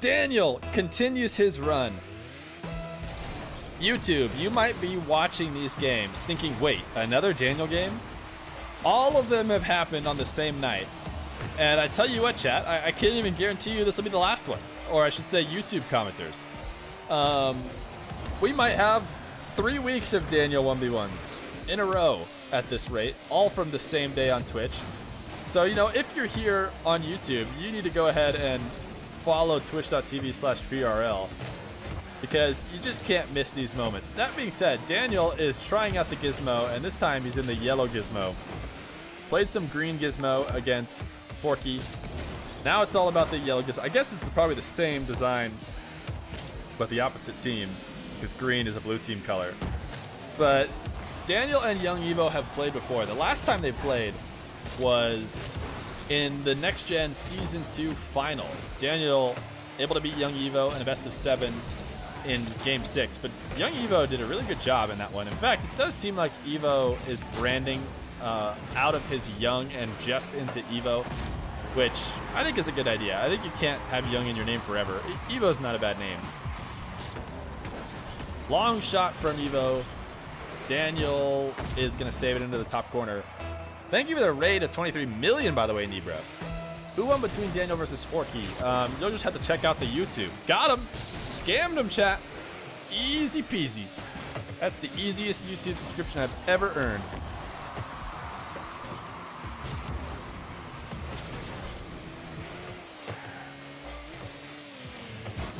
Daniel continues his run. YouTube, you might be watching these games thinking, wait, another Daniel game? All of them have happened on the same night. And I tell you what, chat, I, I can't even guarantee you this will be the last one. Or I should say YouTube commenters. Um, we might have three weeks of Daniel 1v1s in a row at this rate, all from the same day on Twitch. So, you know, if you're here on YouTube, you need to go ahead and follow twitch.tv slash PRL because you just can't miss these moments. That being said, Daniel is trying out the gizmo, and this time he's in the yellow gizmo. Played some green gizmo against Forky. Now it's all about the yellow gizmo. I guess this is probably the same design, but the opposite team, because green is a blue team color. But Daniel and Young Evoh have played before. The last time they played was in the NEXGEN Season 2 final. Daniel able to beat Young Evoh in a best of seven in Game 6, but Young Evoh did a really good job in that one. In fact, it does seem like Evoh is branding uh, out of his Young and just into Evoh, which I think is a good idea. I think you can't have Young in your name forever. Evoh's not a bad name. Long shot from Evoh. Daniel is going to save it into the top corner. Thank you for the raid of 23 million, by the way, Nebra. Who won between Daniel versus Forky? Um, you'll just have to check out the YouTube. Got him. Scammed him, chat. Easy peasy. That's the easiest YouTube subscription I've ever earned.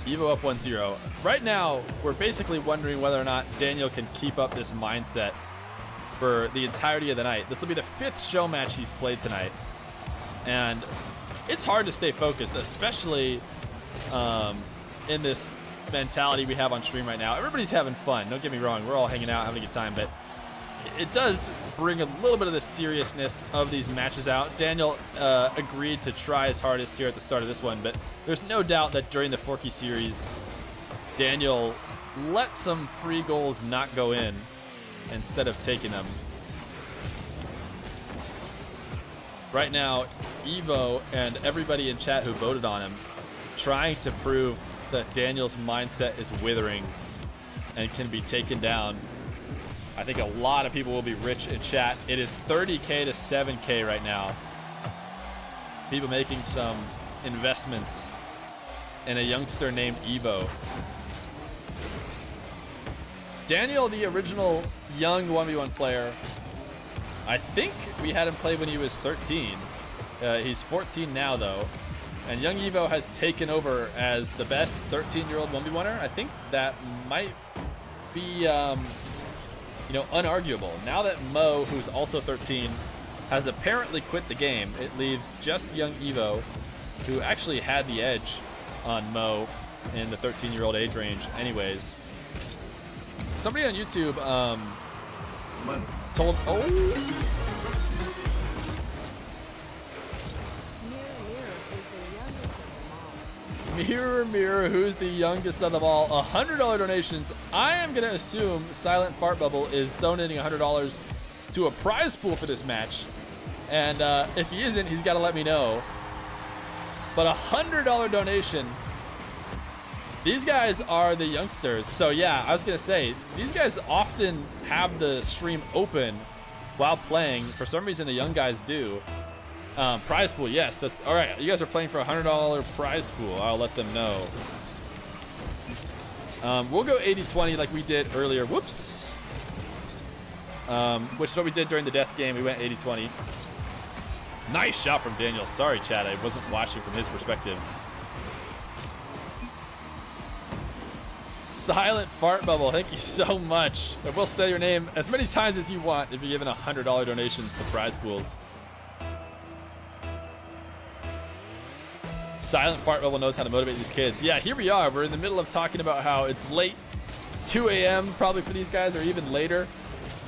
Evoh up 1-0. Right now, we're basically wondering whether or not Daniel can keep up this mindset for the entirety of the night. This will be the fifth show match he's played tonight. And it's hard to stay focused, especially um, in this mentality we have on stream right now. Everybody's having fun. Don't get me wrong. We're all hanging out, having a good time. But it does bring a little bit of the seriousness of these matches out. Daniel uh, agreed to try his hardest here at the start of this one, but there's no doubt that during the Forky series, Daniel let some free goals not go in instead of taking them. Right now, Evoh and everybody in chat who voted on him trying to prove that Daniel's mindset is withering and can be taken down I think a lot of people will be rich in chat. It is 30K to 7K right now. People making some investments in a youngster named Evoh. Daniel, the original young 1v1 player, I think we had him play when he was 13. Uh, he's 14 now, though. And Young Evoh has taken over as the best 13-year-old 1v1er. I think that might be um, you know, unarguable. Now that Mo, who's also 13, has apparently quit the game, it leaves just young Evoh, who actually had the edge on Mo in the 13-year-old age range anyways. Somebody on YouTube um, told... Oh! Mirror, mirror, who's the youngest of them all? $100 donations. I am going to assume Silent Fart Bubble is donating $100 to a prize pool for this match. And uh, if he isn't, he's got to let me know. But a $100 donation. These guys are the youngsters. So yeah, I was to say, these guys often have the stream open while playing. For some reason, the young guys do. Um, prize pool, yes. That's all right. You guys are playing for a hundred dollar prize pool. I'll let them know. Um, we'll go 80-20 like we did earlier. Whoops. Um, which is what we did during the death game. We went 80-20. Nice shot from Daniel. Sorry, Chad. I wasn't watching from his perspective. Silent Fart Bubble, thank you so much. I will say your name as many times as you want if you're giving $100 donations to prize pools. Silent Fart Bubble knows how to motivate these kids. Yeah, here we are. We're in the middle of talking about how it's late. It's 2 a.m. probably for these guys or even later.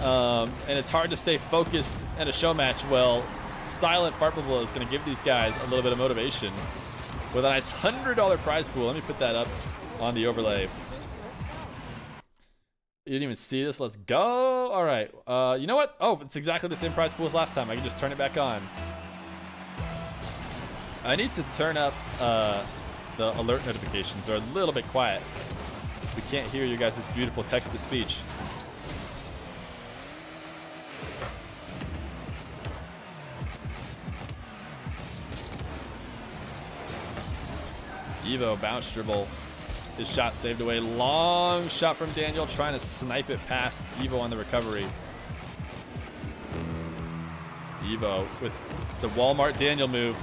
Um, and it's hard to stay focused at a show match. Well, Silent Fart Bubble is going to give these guys a little bit of motivation with a nice $100 prize pool. Let me put that up on the overlay. You didn't even see this. Let's go. All right. Uh, you know what? Oh, it's exactly the same prize pool as last time. I can just turn it back on. I need to turn up uh, the alert notifications They're a little bit quiet. We can't hear you guys' beautiful text-to-speech. Evoh bounce dribble. His shot saved away. Long shot from Daniel trying to snipe it past Evoh on the recovery. Evoh with the Walmart Daniel move.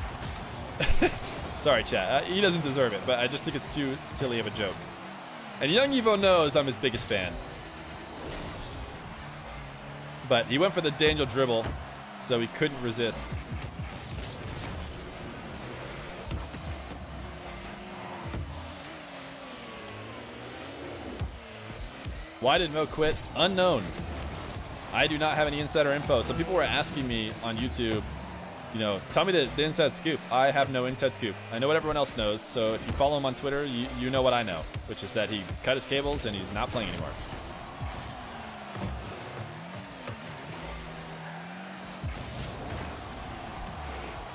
Sorry, chat. Uh, he doesn't deserve it, but I just think it's too silly of a joke. And young Evoh knows I'm his biggest fan. But he went for the Daniel dribble, so he couldn't resist. Why did Mo quit? Unknown. I do not have any insider info. So people were asking me on YouTube, you know, tell me the, the inside scoop. I have no inside scoop. I know what everyone else knows, so if you follow him on Twitter, you, you know what I know, which is that he cut his cables and he's not playing anymore.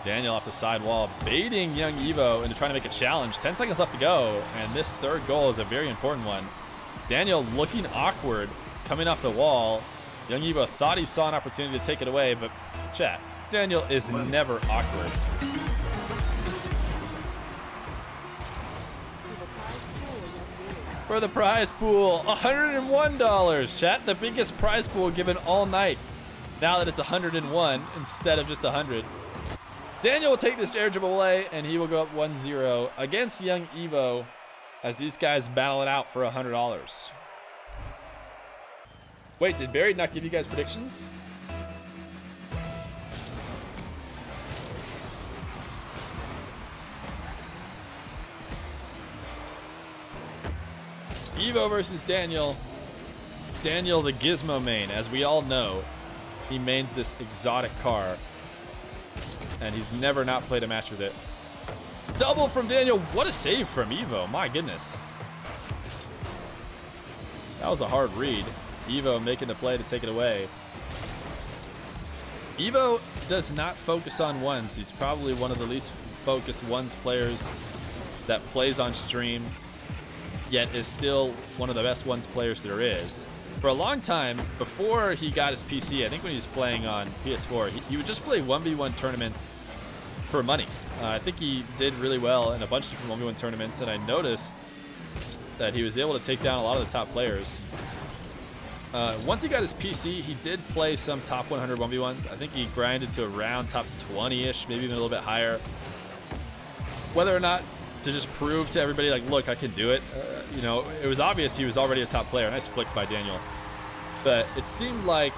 Daniel off the side wall, baiting young Evoh into trying to make a challenge. 10 seconds left to go, and this third goal is a very important one. Daniel looking awkward, coming off the wall. Young Evoh thought he saw an opportunity to take it away, but chat, Daniel is never awkward. For the prize pool, $101. Chat, the biggest prize pool given all night. Now that it's 101 instead of just 100. Daniel will take this air dribble away, and he will go up 1-0 against Young Evoh as these guys battle it out for $100. Wait, did Barry not give you guys predictions? Evoh versus Daniel. Daniel the Gizmo main. As we all know, he mains this exotic car. And he's never not played a match with it. Double from Daniel. What a save from Evoh. My goodness. That was a hard read. Evoh making the play to take it away. Evoh does not focus on ones. He's probably one of the least focused ones players that plays on stream, yet is still one of the best ones players there is. For a long time, before he got his PC, I think when he was playing on PS4, he, he would just play 1v1 tournaments for money. Uh, I think he did really well in a bunch of different 1v1 tournaments, and I noticed that he was able to take down a lot of the top players. Uh, once he got his PC, he did play some top 100 1v1s. I think he grinded to around top 20-ish, maybe even a little bit higher. Whether or not to just prove to everybody, like, look, I can do it, uh, you know, it was obvious he was already a top player. Nice flick by Daniel. But it seemed like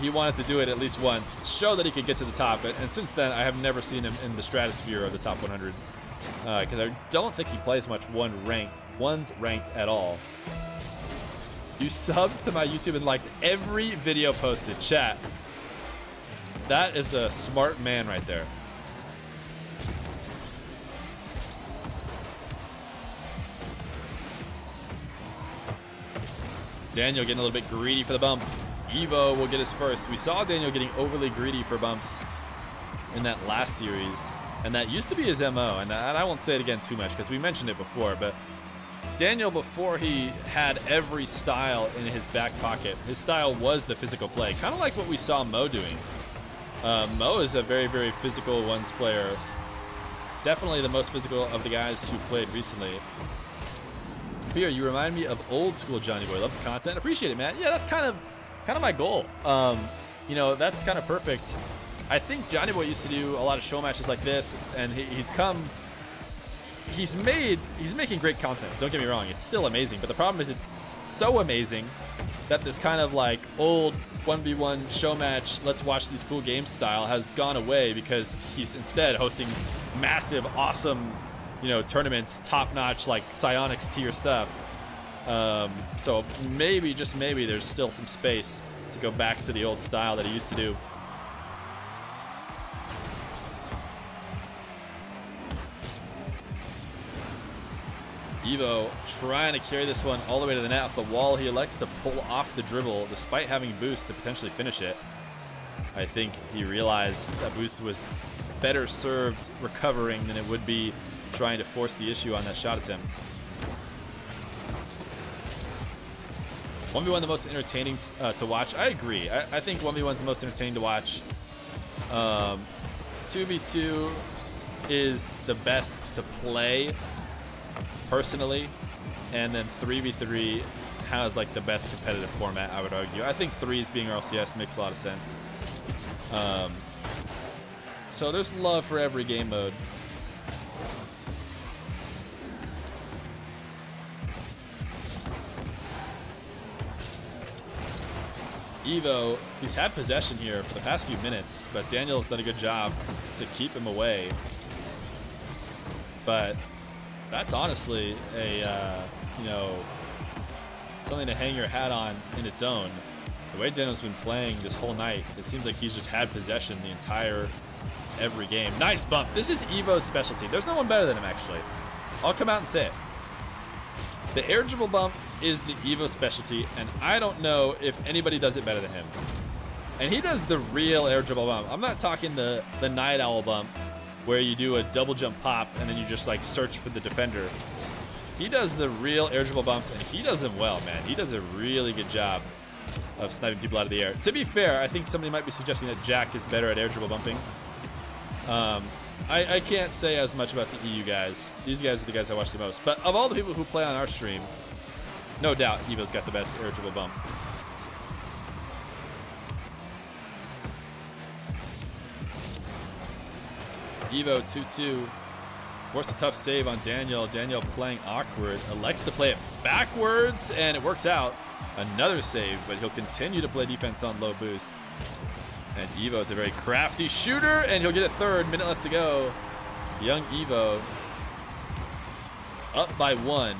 he wanted to do it at least once, show that he could get to the top. And since then, I have never seen him in the stratosphere of the top 100. Because uh, I don't think he plays much one rank, one's ranked at all. You subbed to my YouTube and liked every video posted. Chat. That is a smart man right there. Daniel getting a little bit greedy for the bump. Evoh will get his first. We saw Daniel getting overly greedy for bumps in that last series. And that used to be his MO. And I won't say it again too much because we mentioned it before. But Daniel, before he had every style in his back pocket, his style was the physical play, kind of like what we saw Mo doing. Uh, Mo is a very, very physical ones player. Definitely the most physical of the guys who played recently. Feer, you remind me of old school Johnnyboi. Love the content. Appreciate it, man. Yeah, that's kind of kind of my goal. Um, you know, that's kind of perfect. I think Johnnyboi used to do a lot of show matches like this, and he, he's come he's made he's making great content. Don't get me wrong, it's still amazing. But the problem is it's so amazing that this kind of like old 1v1 show match, let's watch these cool games style has gone away because he's instead hosting massive, awesome, you know, tournaments, top-notch like Psyonix tier stuff. Um, so maybe, just maybe, there's still some space to go back to the old style that he used to do. Evoh trying to carry this one all the way to the net off the wall. He elects to pull off the dribble despite having boost to potentially finish it. I think he realized that boost was better served recovering than it would be trying to force the issue on that shot attempt. 1v1 the most entertaining uh, to watch. I agree. I, I think 1v1 is the most entertaining to watch. Um, 2v2 is the best to play, personally. And then 3v3 has like the best competitive format, I would argue. I think 3s being RLCS makes a lot of sense. Um, so there's love for every game mode. Evoh, he's had possession here for the past few minutes, but Daniel's done a good job to keep him away. But that's honestly a, uh, you know, something to hang your hat on in its own. The way Daniel's been playing this whole night, it seems like he's just had possession the entire every game. Nice bump. This is Evoh's specialty. There's no one better than him, actually. I'll come out and say it. The air dribble bump is the Evoh specialty, and I don't know if anybody does it better than him. And he does the real air dribble bump. I'm not talking the, the night owl bump where you do a double jump pop and then you just like search for the defender. He does the real air dribble bumps, and he does them well, man. He does a really good job of sniping people out of the air. To be fair, I think somebody might be suggesting that Jack is better at air dribble bumping. Um, I, I, can't say as much about the EU guys. These guys are the guys I watch the most. But of all the people who play on our stream, no doubt Evoh's got the best air bump. Evoh 2-2. Forced a tough save on Daniel. Daniel playing awkward. Elects to play it backwards, and it works out. Another save, but he'll continue to play defense on low boost. And Evoh is a very crafty shooter, and he'll get a third. Minute left to go. Young Evoh up by one,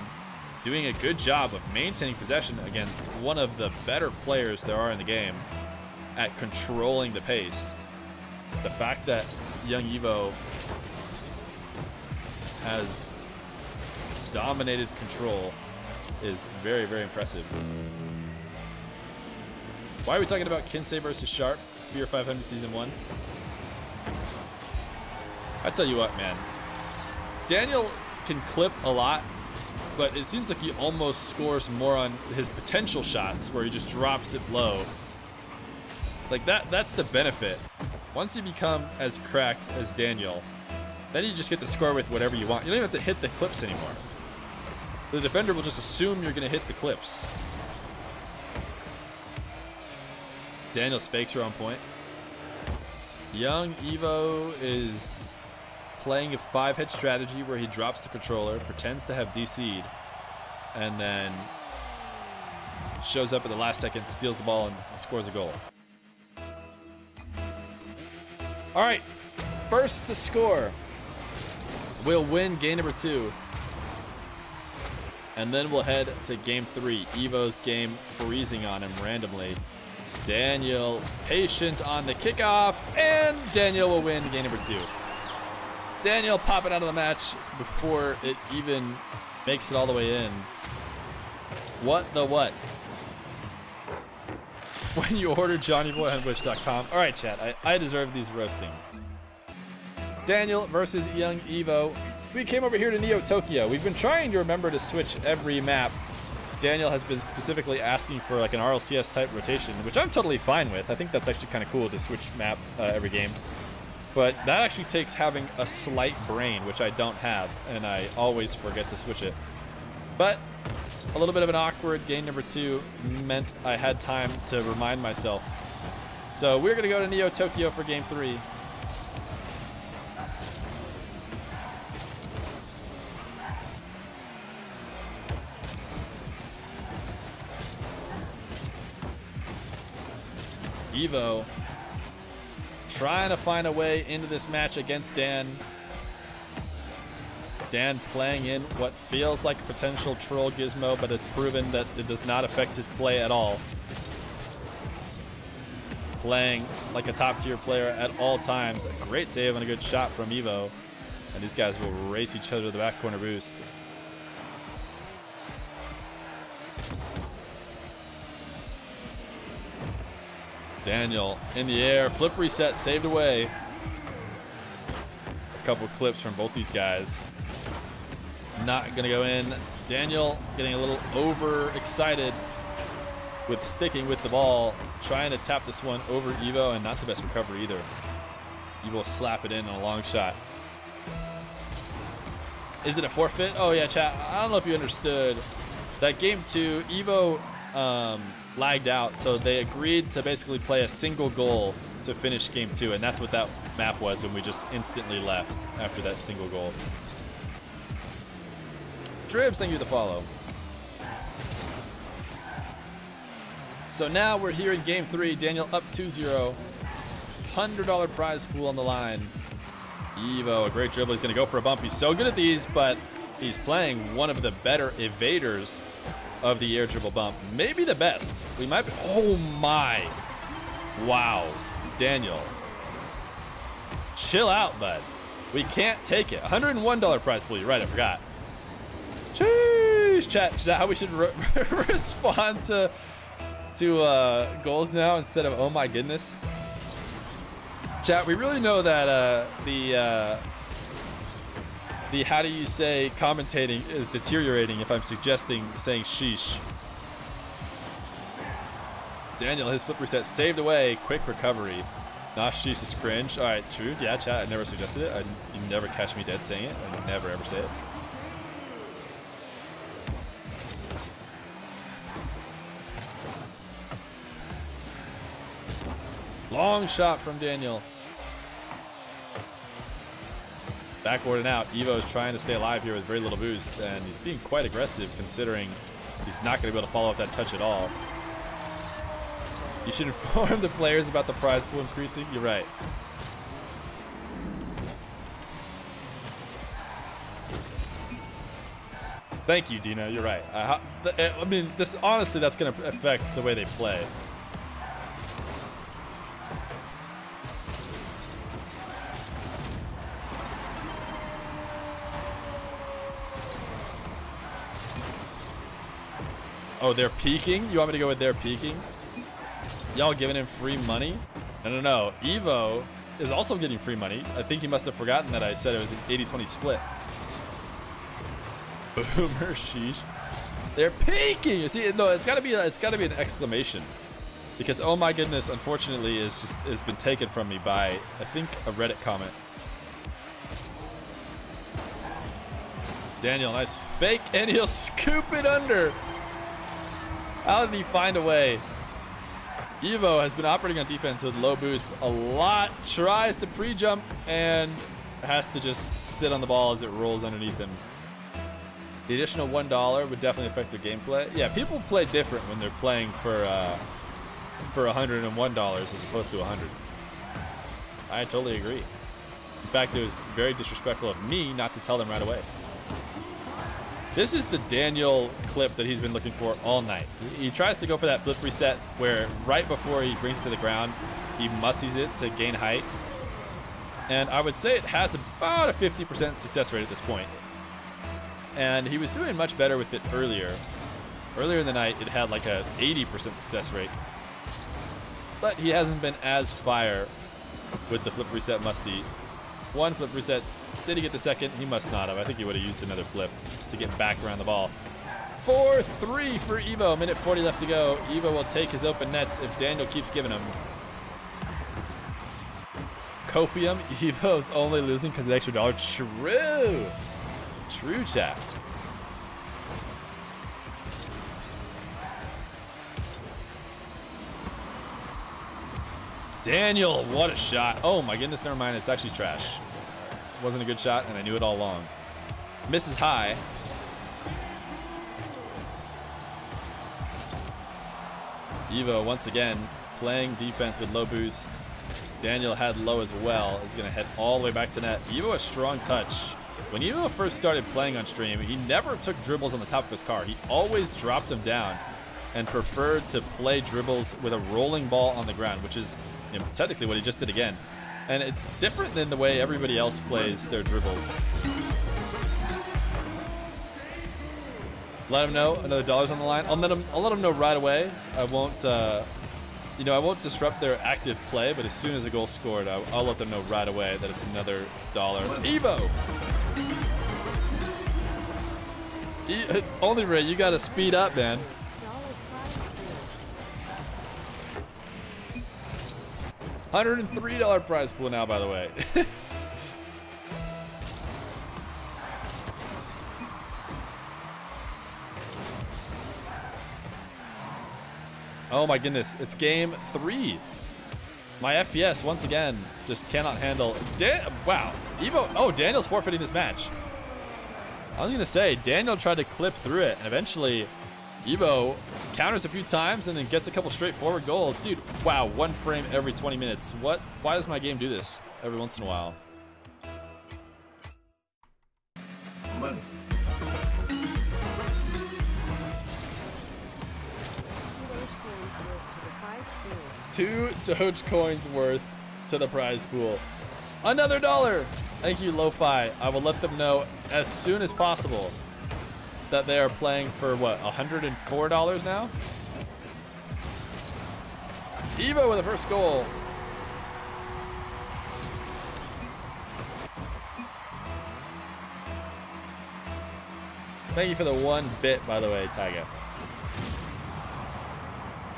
doing a good job of maintaining possession against one of the better players there are in the game at controlling the pace. The fact that Young Evoh has dominated control is very, very impressive. Why are we talking about Kinsey versus Sharp? Feer 500 Season 1? I tell you what, man. Daniel can clip a lot, but it seems like he almost scores more on his potential shots where he just drops it low. Like that that's the benefit. Once you become as cracked as Daniel, then you just get to score with whatever you want. You don't even have to hit the clips anymore. The defender will just assume you're going to hit the clips. Daniel's fakes are on point. Young Evoh is playing a five-head strategy where he drops the controller, pretends to have DC'd, and then shows up at the last second, steals the ball, and scores a goal. All right, first to score will win game number two. And then we'll head to game three. Evoh's game freezing on him randomly. Daniel patient on the kickoff, and Daniel will win game number two. Daniel popping out of the match before it even makes it all the way in. What the what? When you order Johnnyboi All right, chat. I, I deserve these roasting. Daniel versus Young Evoh. We came over here to Neo Tokyo. We've been trying to remember to switch every map Daniel has been specifically asking for like an RLCS type rotation, which I'm totally fine with. I think that's actually kind of cool to switch map uh, every game. But that actually takes having a slight brain, which I don't have, and I always forget to switch it. But a little bit of an awkward game number two meant I had time to remind myself. So we're going to go to Neo Tokyo for game three. Evoh trying to find a way into this match against Dan. Dan playing in what feels like a potential troll gizmo, but has proven that it does not affect his play at all. Playing like a top tier player at all times. A great save and a good shot from Evoh. And these guys will race each other to the back corner boost. Daniel in the air, flip reset, saved away. A couple clips from both these guys. not going to go in. Daniel getting a little overexcited with sticking with the ball, trying to tap this one over Evoh, and not the best recovery either. Evoh slap it in on a long shot. Is it a forfeit? Oh yeah, chat. I don't know if you understood that game two. Evoh um, lagged out, so they agreed to basically play a single goal to finish game two, and that's what that map was when we just instantly left after that single goal. Dribs, thank you the follow. So now we're here in game three. Daniel up 2-0. $100 prize pool on the line. Evoh, a great dribble. He's going to go for a bump. He's so good at these, but he's playing one of the better evaders of the air dribble bump. Maybe the best. We might be. Oh my. Wow. Daniel. Chill out, bud. We can't take it. $101 prize pool. You're right, I forgot. Jeez, chat. Is that how we should re respond to to uh, goals now instead of oh my goodness? Chat, we really know that uh, the uh, the how do you say commentating is deteriorating if I'm suggesting saying sheesh. Daniel, his flip reset saved away. Quick recovery. Nah, sheesh is cringe. All right, true. Yeah, chat. I never suggested it. I, you never catch me dead saying it. I never ever say it. Long shot from Daniel. Backboard and out. Evoh is trying to stay alive here with very little boost, and he's being quite aggressive considering he's not going to be able to follow up that touch at all. You should inform the players about the prize pool increasing. You're right. Thank you, Dina. You're right. Uh, I, I mean, this honestly, that's going to affect the way they play. Oh, they're peaking? You want me to go with they're peaking? Y'all giving him free money? No, no, no. Evoh is also getting free money. I think he must have forgotten that I said it was an 80-20 split. Boomer sheesh. They're peaking. You see, no, it's gotta be it's gotta be an exclamation. Because oh my goodness, unfortunately, is just has been taken from me by I think a Reddit comment. Daniel, nice fake, and he'll scoop it under. How did he find a way? Evoh has been operating on defense with low boost a lot. Tries to pre-jump and has to just sit on the ball as it rolls underneath him. The additional $1 would definitely affect their gameplay. Yeah, people play different when they're playing for uh, for $101 as opposed to 100 I totally agree. In fact, it was very disrespectful of me not to tell them right away. This is the Daniel clip that he's been looking for all night. He, tries to go for that flip reset where right before he brings it to the ground, he musties it to gain height. And I would say it has about a 50% success rate at this point. And he was doing much better with it earlier. Earlier in the night, it had like a 80% success rate. But he hasn't been as fire with the flip reset musty. One flip reset did he get the second? He must not have. I think he would have used another flip to get back around the ball. 4-3 for Evoh. Minute 40 left to go. Evoh will take his open nets if Daniel keeps giving him. Copium. Evoh's only losing because of the extra dollar. True. True, chat. Daniel, what a shot. Oh my goodness, never mind. It's actually trash wasn't a good shot, and I knew it all along. Misses high. Evoh, once again, playing defense with low boost. Daniel had low as well. Is going to head all the way back to net. Evoh a strong touch. When Evoh first started playing on stream, he never took dribbles on the top of his car. He always dropped them down and preferred to play dribbles with a rolling ball on the ground, which is you know, technically what he just did again. And it's different than the way everybody else plays their dribbles. Let them know another dollar's on the line. I'll let them. I'll let them know right away. I won't. Uh, you know, I won't disrupt their active play, but as soon as a goal scored, I'll, I'll let them know right away that it's another dollar. Evoh. You, only Ray, you gotta speed up, man. Hundred and three dollar prize pool now, by the way. oh my goodness, it's game three. My FPS once again just cannot handle. Dan wow, Evoh. Oh, Daniel's forfeiting this match. I was gonna say Daniel tried to clip through it, and eventually Evoh counters a few times and then gets a couple straightforward goals. Dude, wow, one frame every 20 minutes. What? Why does my game do this every once in a while? Two Doge coins worth to the prize pool. Another dollar! Thank you, Lo-Fi. I will let them know as soon as possible that they are playing for what $104 now Evoh with the first goal Thank you for the one bit, by the way, Taiga.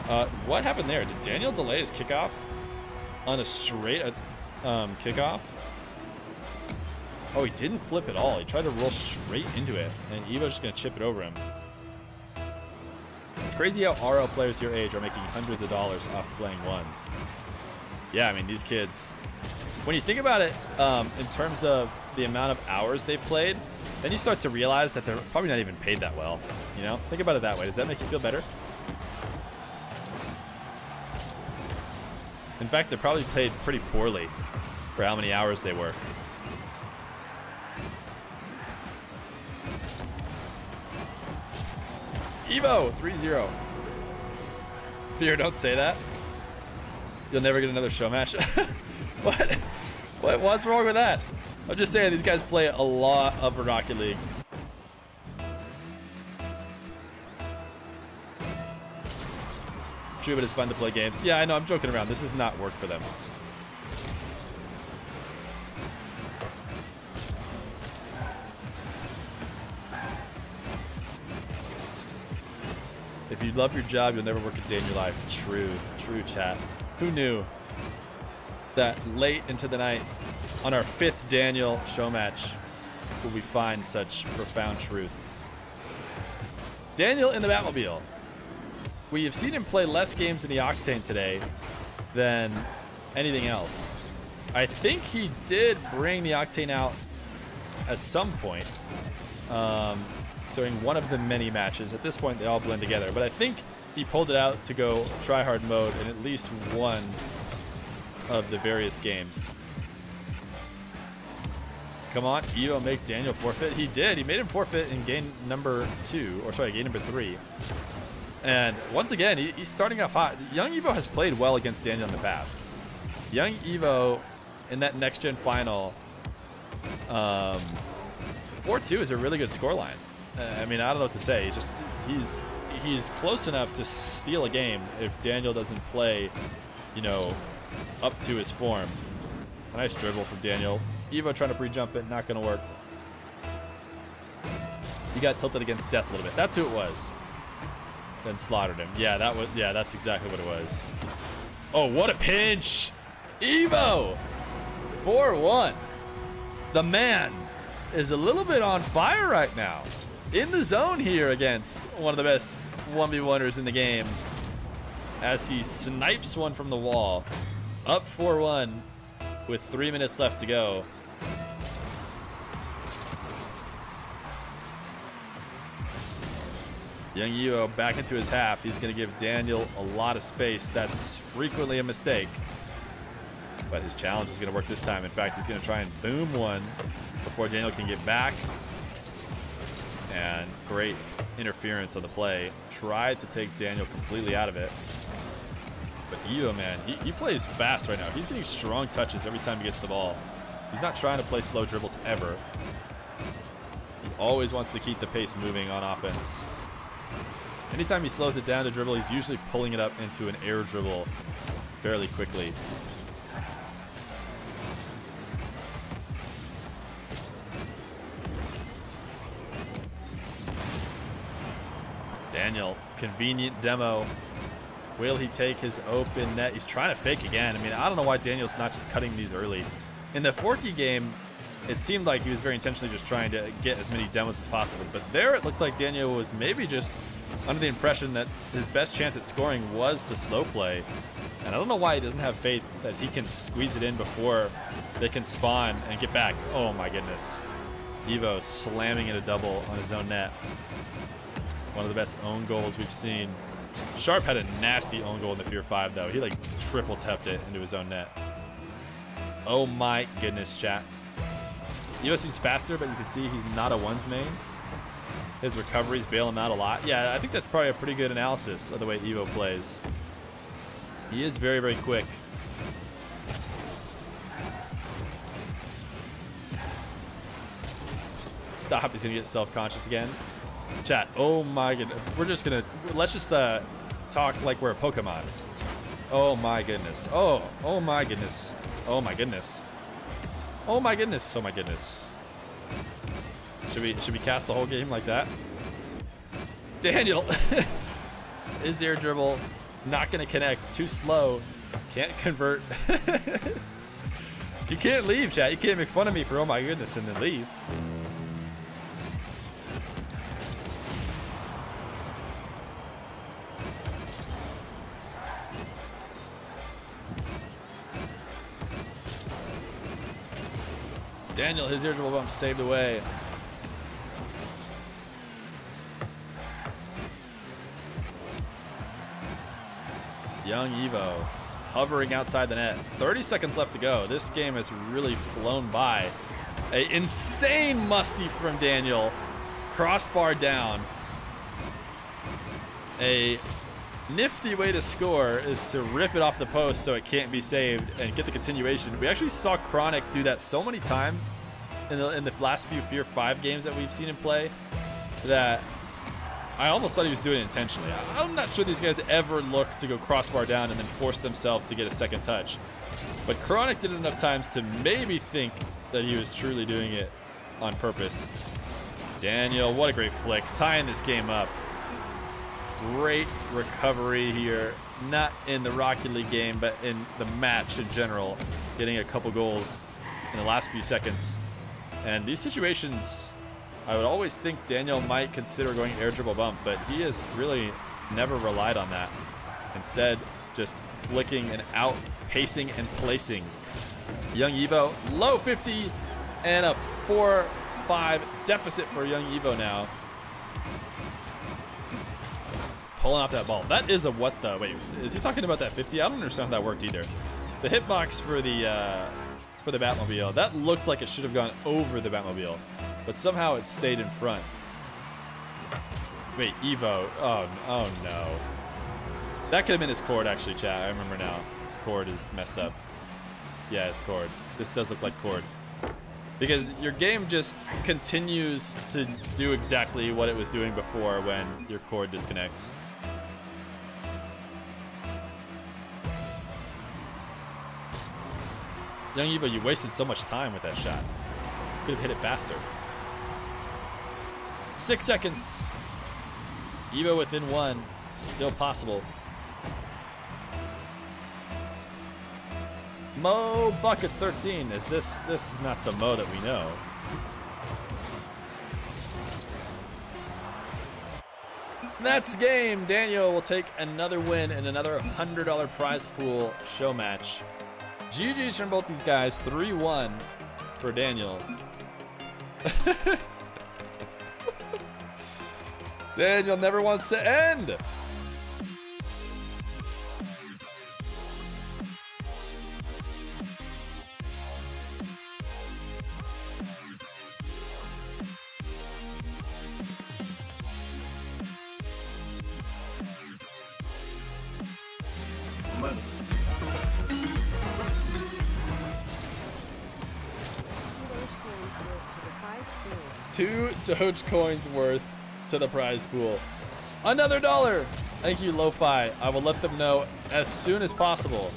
Uh, what happened there? Did Daniel delay his kickoff on a straight uh, um, kickoff? Oh, he didn't flip at all. He tried to roll straight into it, and Evoh's just going to chip it over him. It's crazy how RL players your age are making hundreds of dollars off playing ones. Yeah, I mean, these kids... When you think about it um, in terms of the amount of hours they've played, then you start to realize that they're probably not even paid that well. You know? Think about it that way. Does that make you feel better? In fact, they're probably paid pretty poorly for how many hours they work. Evoh, 3-0. Feer, don't say that. You'll never get another show match. what? what? What's wrong with that? I'm just saying these guys play a lot of Rocket League. True, but it's fun to play games. Yeah, I know, I'm joking around. This is not work for them. If you love your job, you'll never work a day in your life. True, true chat. Who knew that late into the night on our fifth Daniel show match will we find such profound truth? Daniel in the Batmobile. We have seen him play less games in the Octane today than anything else. I think he did bring the Octane out at some point. Um, during one of the many matches. At this point, they all blend together. But I think he pulled it out to go try-hard mode in at least one of the various games. Come on, Evoh make Daniel forfeit. He did. He made him forfeit in game number two, or sorry, game number three. And once again, he, he's starting off hot. Young Evoh has played well against Daniel in the past. Young Evoh in that NEXGEN final, 4-2 um, is a really good scoreline. Uh, I mean, I don't know what to say. He's just he's he's close enough to steal a game if Daniel doesn't play, you know, up to his form. A nice dribble from Daniel. Evoh trying to pre-jump it, not gonna work. He got tilted against death a little bit. That's who it was. Then slaughtered him. Yeah, that was yeah, that's exactly what it was. Oh, what a pinch! Evoh! 4-1. The man is a little bit on fire right now in the zone here against one of the best 1v1ers in the game as he snipes one from the wall. Up 4-1 with three minutes left to go. Young Evoh back into his half. He's going to give Daniel a lot of space. That's frequently a mistake. But his challenge is going to work this time. In fact, he's going to try and boom one before Daniel can get back and great interference on the play. Tried to take Daniel completely out of it. But Evoh, man, he, he plays fast right now. He's getting strong touches every time he gets the ball. He's not trying to play slow dribbles ever. He always wants to keep the pace moving on offense. Anytime he slows it down to dribble, he's usually pulling it up into an air dribble fairly quickly. Daniel, convenient demo. Will he take his open net? He's trying to fake again. I mean, I don't know why Daniel's not just cutting these early. In the Forky game, it seemed like he was very intentionally just trying to get as many demos as possible. But there it looked like Daniel was maybe just under the impression that his best chance at scoring was the slow play. And I don't know why he doesn't have faith that he can squeeze it in before they can spawn and get back. Oh my goodness. Evoh slamming in a double on his own net. One of the best own goals we've seen. Sharp had a nasty own goal in the Feer 5 though. He like triple tapped it into his own net. Oh my goodness, chat. Seems faster, but you can see he's not a ones main. His recoveries bail him out a lot. Yeah, I think that's probably a pretty good analysis of the way Evoh plays. He is very, very quick. Stop, he's gonna get self-conscious again. Chat, oh my goodness. We're just gonna, let's just uh, talk like we're a Pokemon. Oh my goodness. Oh, oh my goodness. Oh my goodness. Oh my goodness. Oh my goodness. Should we should we cast the whole game like that? Daniel is air dribble not gonna connect. Too slow. Can't convert. you can't leave, chat. You can't make fun of me for oh my goodness and then leave. Daniel, his air dribble bump saved away. Young Evoh hovering outside the net. 30 seconds left to go. This game has really flown by. A insane musty from Daniel. Crossbar down. A nifty way to score is to rip it off the post so it can't be saved and get the continuation. We actually saw Chronic do that so many times in the, in the last few Feer 5 games that we've seen him play that I almost thought he was doing it intentionally. I'm not sure these guys ever look to go crossbar down and then force themselves to get a second touch. But Chronic did it enough times to maybe think that he was truly doing it on purpose. Daniel, what a great flick. Tying this game up. Great recovery here. Not in the Rocket League game, but in the match in general. Getting a couple goals in the last few seconds. And these situations I would always think Daniel might consider going air dribble bump, but he has really never relied on that. Instead, just flicking and out pacing and placing. Young Evoh, low 50 and a 4-5 deficit for Young Evoh now. Pulling off that ball. That is a what the? Wait, is he talking about that 50? I don't understand how that worked either. The hitbox for the uh, for the Batmobile, that looked like it should have gone over the Batmobile but somehow it stayed in front. Wait, Evoh. Oh, oh no. That could have been his cord, actually, chat. I remember now. His cord is messed up. Yeah, his cord. This does look like cord. Because your game just continues to do exactly what it was doing before when your cord disconnects. Young Evoh, you wasted so much time with that shot. Could have hit it faster. Six seconds. Evoh within one. Still possible. Mo Buckets 13. Is this this is not the Mo that we know. That's game. Daniel will take another win in another $100 prize pool show match. GG's from both these guys. 3-1 for Daniel. Daniel never wants to end. Coach coins worth to the prize pool. Another dollar! Thank you, Lo-Fi. I will let them know as soon as possible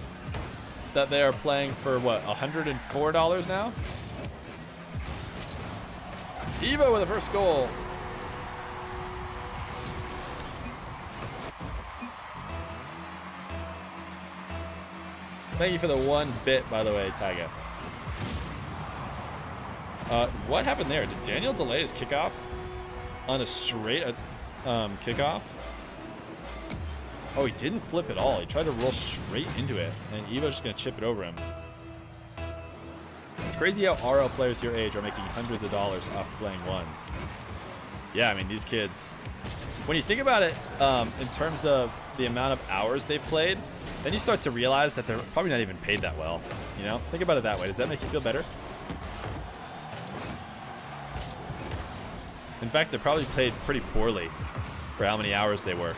that they are playing for, what, $104 now? Evoh with the first goal. Thank you for the one bit, by the way, Tiger. Uh, what happened there? Did Daniel delay his kickoff on a straight uh, um, kickoff? Oh, he didn't flip at all. He tried to roll straight into it, and Evoh's just gonna chip it over him. It's crazy how RL players your age are making hundreds of dollars off playing ones. Yeah, I mean, these kids, when you think about it um, in terms of the amount of hours they've played, then you start to realize that they're probably not even paid that well. You know, think about it that way. Does that make you feel better? In fact, they're probably paid pretty poorly for how many hours they work.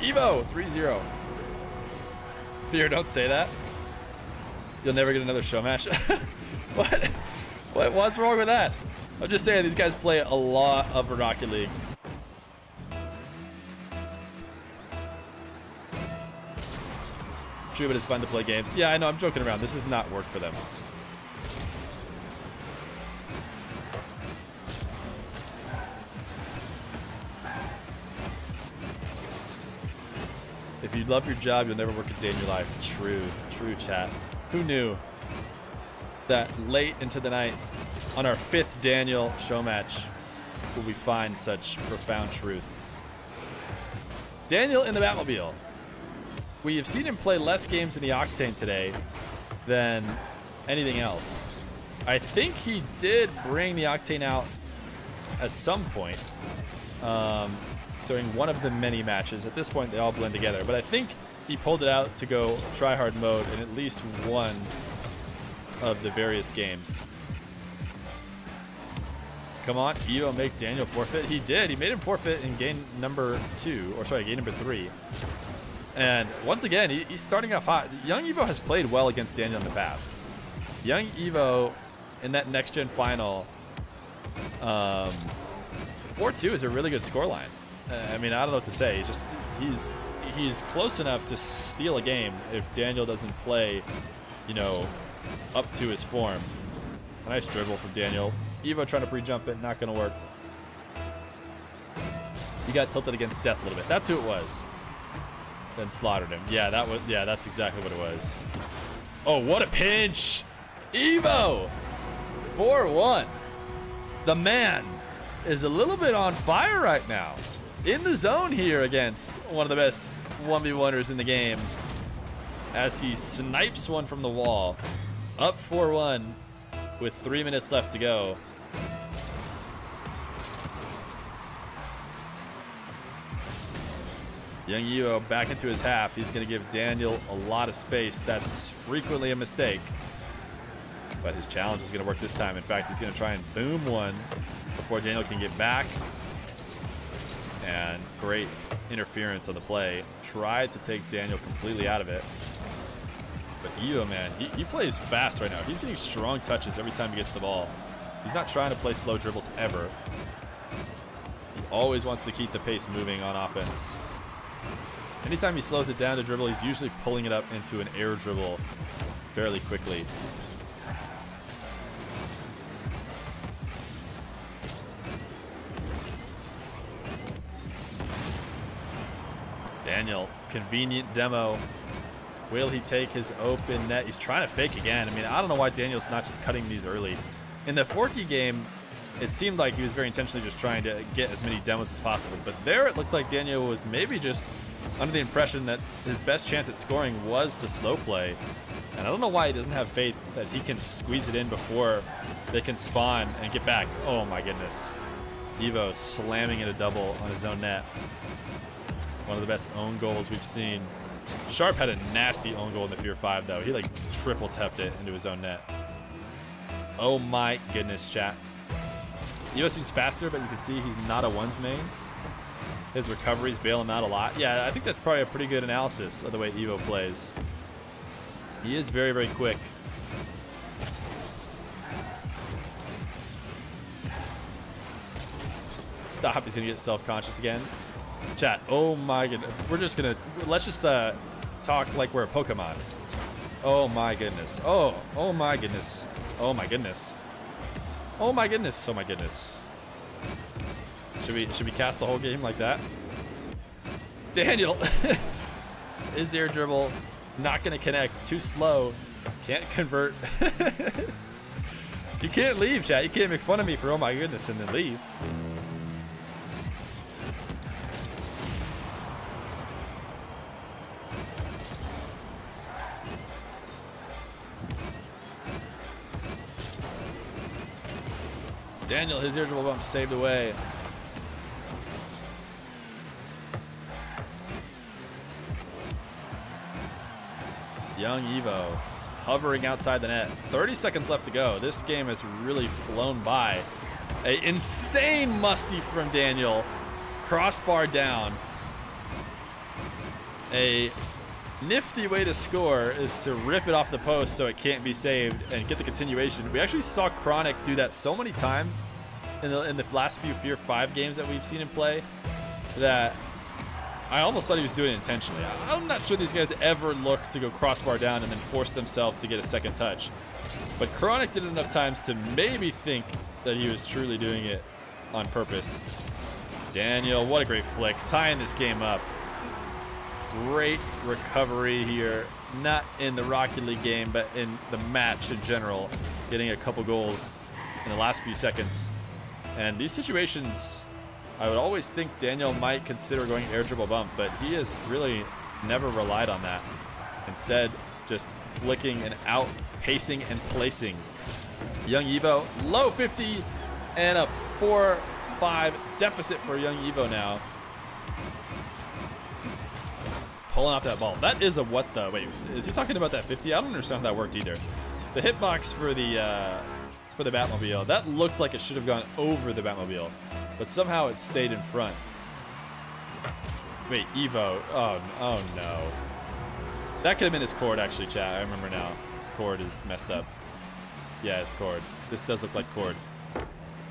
Evoh, 3-0. Feer, don't say that. You'll never get another show match. what? what? What's wrong with that? I'm just saying these guys play a lot of Rocket League. True, but it's fun to play games. Yeah, I know, I'm joking around. This is not work for them. If you love your job, you'll never work a day in your life. True, true chat. Who knew that late into the night on our fifth Daniel show match will we find such profound truth? Daniel in the Batmobile. We have seen him play less games in the Octane today than anything else. I think he did bring the Octane out at some point. Um, during one of the many matches. At this point, they all blend together. But I think he pulled it out to go try-hard mode in at least one of the various games. Come on, Evoh make Daniel forfeit. He did. He made him forfeit in game number two, or sorry, game number three. And once again, he, he's starting off hot. YungEvoh has played well against Daniel in the past. Young Evo in that NEXGEN final, um, 4-2 is a really good scoreline. Uh, I mean, I don't know what to say. He's just he's he's close enough to steal a game if Daniel doesn't play, you know, up to his form. A nice dribble from Daniel. Evoh trying to pre-jump it, not gonna work. He got tilted against Death a little bit. That's who it was. Then slaughtered him. Yeah, that was yeah, that's exactly what it was. Oh, what a pinch! Evoh! 4-1. The man is a little bit on fire right now in the zone here against one of the best 1v1ers in the game as he snipes one from the wall. Up 4-1 with three minutes left to go. YungEvoh uh, back into his half. He's going to give Daniel a lot of space. That's frequently a mistake. But his challenge is going to work this time. In fact, he's going to try and boom one before Daniel can get back and great interference on the play. Tried to take Daniel completely out of it. But Evoh, man, he, he plays fast right now. He's getting strong touches every time he gets the ball. He's not trying to play slow dribbles ever. He always wants to keep the pace moving on offense. Anytime he slows it down to dribble, he's usually pulling it up into an air dribble fairly quickly. Daniel, convenient demo. Will he take his open net? He's trying to fake again. I mean, I don't know why Daniel's not just cutting these early. In the Forky game, it seemed like he was very intentionally just trying to get as many demos as possible. But there it looked like Daniel was maybe just under the impression that his best chance at scoring was the slow play. And I don't know why he doesn't have faith that he can squeeze it in before they can spawn and get back. Oh my goodness. Evoh slamming in a double on his own net. One of the best own goals we've seen. Sharp had a nasty own goal in the Feer 5, though. He, like, triple tapped it into his own net. Oh my goodness, chat. Evoh seems faster, but you can see he's not a ones main. His recoveries bail him out a lot. Yeah, I think that's probably a pretty good analysis of the way Evoh plays. He is very, very quick. Stop, he's gonna get self-conscious again. Chat, oh my goodness. We're just gonna, let's just uh, talk like we're a Pokemon. Oh my goodness. Oh, oh my goodness. Oh my goodness. Oh my goodness. Oh my goodness. Should we should we cast the whole game like that? Daniel is air dribble not gonna connect. Too slow. Can't convert. you can't leave, chat. You can't make fun of me for oh my goodness and then leave. Daniel, his irritable bump saved away. YungEvoh hovering outside the net. 30 seconds left to go. This game has really flown by. A insane musty from Daniel. Crossbar down. A nifty way to score is to rip it off the post so it can't be saved and get the continuation. We actually saw Chronic do that so many times in the, in the last few Feer 5 games that we've seen him play that I almost thought he was doing it intentionally. I'm not sure these guys ever look to go crossbar down and then force themselves to get a second touch. But Chronic did it enough times to maybe think that he was truly doing it on purpose. Daniel, what a great flick. Tying this game up. Great recovery here. Not in the Rocket League game, but in the match in general. Getting a couple goals in the last few seconds. And these situations I would always think Daniel might consider going air dribble bump, but he has really never relied on that. Instead, just flicking and out, pacing and placing. YungEvoh, low 50, and a 4-5 deficit for YungEvoh now. Pulling off that ball. That is a what the? Wait, is he talking about that 50? I don't understand how that worked either. The hitbox for the uh, for the Batmobile, that looked like it should have gone over the Batmobile but somehow it stayed in front. Wait, Evoh. Oh, oh no. That could have been his cord, actually, chat. I remember now. His cord is messed up. Yeah, his cord. This does look like cord.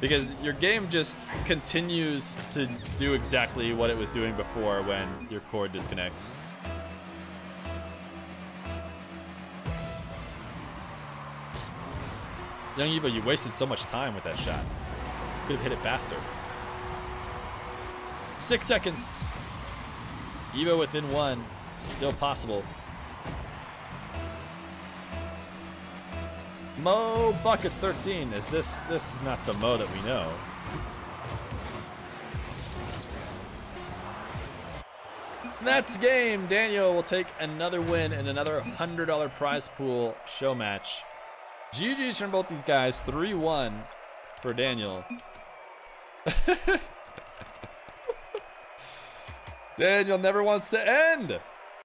Because your game just continues to do exactly what it was doing before when your cord disconnects. YungEvoh, you wasted so much time with that shot. Could have hit it faster. Six seconds. Evoh within one. Still possible. Mo Buckets 13. Is this this is not the Mo that we know. That's game. Daniel will take another win and another $100 prize pool show match. GG's from both these guys. 3-1 for Daniel. Daniel never wants to end.